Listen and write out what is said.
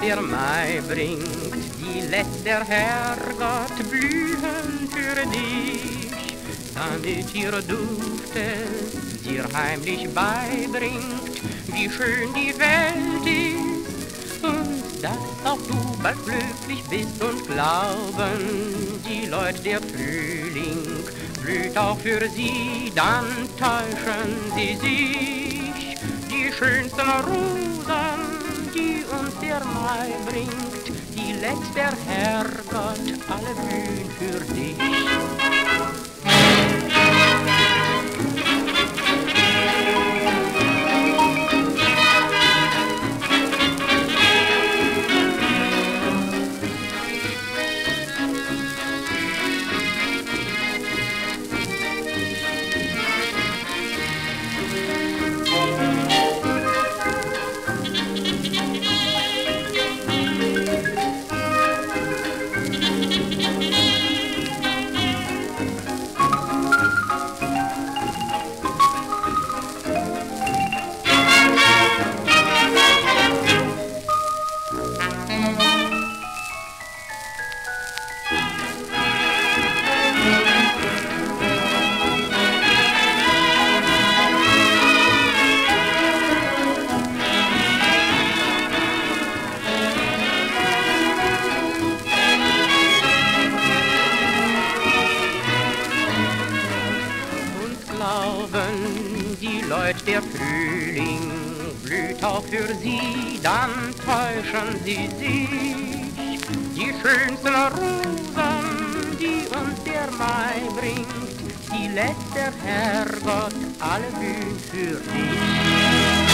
Der Mai bringt, die lässt der Herrgott blühen für dich, damit ihr Dufte dir heimlich beibringt, wie schön die Welt ist. Und dass auch du bald glücklich bist und glauben die Leute der Frühling blüht auch für sie, dann täuschen sie sich. Die schönsten Rosen der Mai bringt, die lässt der Herrgott alle blühen für dich. Glauben die Leute, der Frühling blüht auch für sie, dann täuschen sie sich. Die schönsten Rosen, die uns der Mai bringt, die lässt der Herrgott alle blühen für dich.